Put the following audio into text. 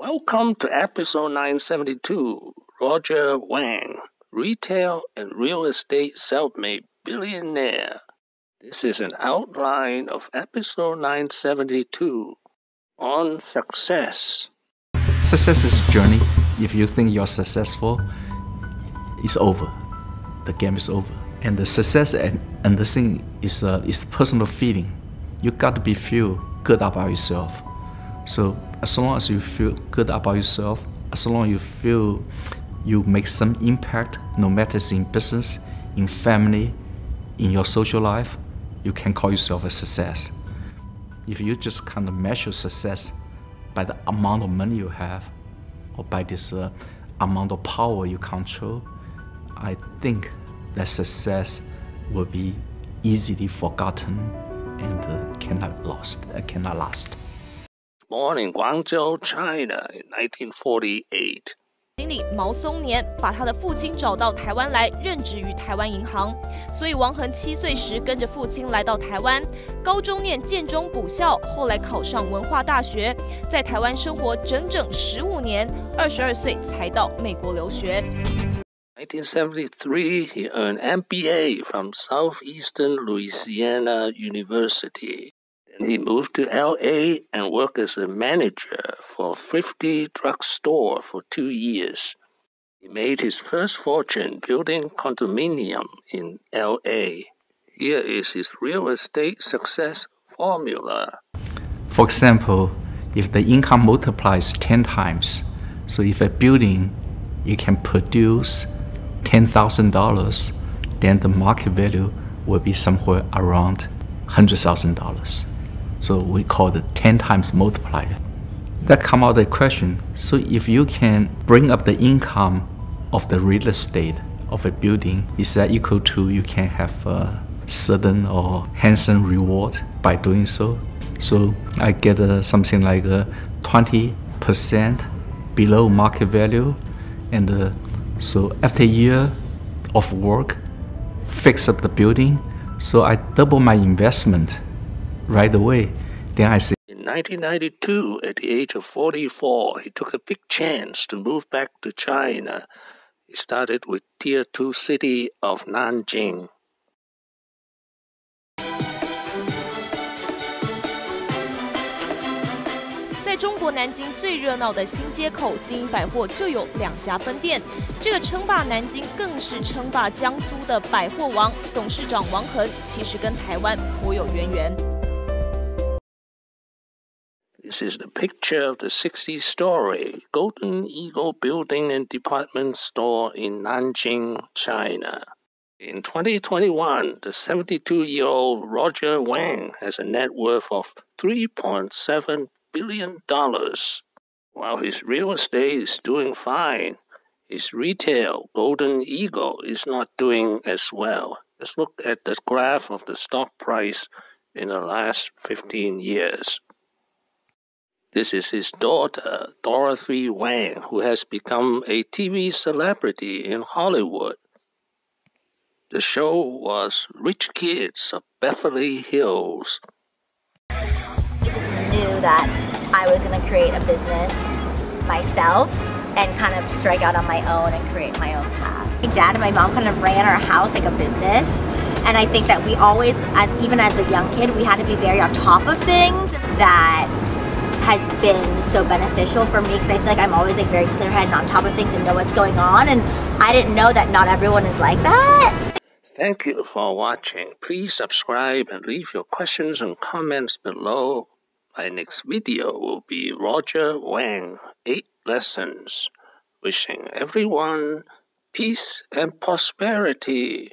Welcome to episode 972. Roger Wang, retail and real estate self made billionaire. This is an outline of episode 972 on success. Success is a journey. If you think you're successful, it's over. The game is over. And the success and, and the thing is uh, is personal feeling. You got to be feel good about yourself. So as long as you feel good about yourself, as long as you feel you make some impact, no matter it's in business, in family, in your social life, you can call yourself a success. If you just kind of measure success by the amount of money you have, or by this uh, amount of power you control, I think that success will be easily forgotten and uh, cannot lost, uh, cannot last. Born in Guangzhou, China in 1948. 经理毛松年把他的父亲找到台湾来任职于台湾银行，所以王恒七岁时跟着父亲来到台湾，高中念建中补校，后来考上文化大学，在台湾生活整整十五年，二十二岁才到美国留学。1973, he earned MBA from Southeastern Louisiana University. He moved to LA and worked as a manager for Thrifty Drugstore for two years. He made his first fortune building condominium in LA. Here is his real estate success formula. For example, if the income multiplies 10 times, so if a building it can produce $10,000, then the market value will be somewhere around $100,000. So we call it 10 times multiplier. That come out the question. So if you can bring up the income of the real estate of a building, is that equal to you can have a certain or handsome reward by doing so? So I get uh, something like uh, 20% below market value and uh, so after a year of work, fix up the building. So I double my investment right away. Then I say. In 1992, at the age of 44, he took a big chance to move back to China. He started with Tier 2 city of Nanjing. 在中国南京最热闹的新街口，经营百货就有两家分店。这个称霸南京，更是称霸江苏的百货王。董事长王恒其实跟台湾颇有渊源。This is the picture of the 60-story Golden Eagle Building and Department Store in Nanjing, China. In 2021, the 72-year-old Roger Wang has a net worth of $3.7 billion. While his real estate is doing fine, his retail, Golden Eagle, is not doing as well. Let's look at the graph of the stock price in the last 15 years. This is his daughter, Dorothy Wang, who has become a TV celebrity in Hollywood. The show was Rich Kids of Beverly Hills. I just knew that I was going to create a business myself and kind of strike out on my own and create my own path. My dad and my mom kind of ran our house like a business. And I think that we always, as even as a young kid, we had to be very on top of things that has been so beneficial for me because I feel like I'm always like very clear headed on top of things and know what's going on. And I didn't know that not everyone is like that. Thank you for watching. Please subscribe and leave your questions and comments below. My next video will be Roger Wang 8 Lessons. Wishing everyone peace and prosperity.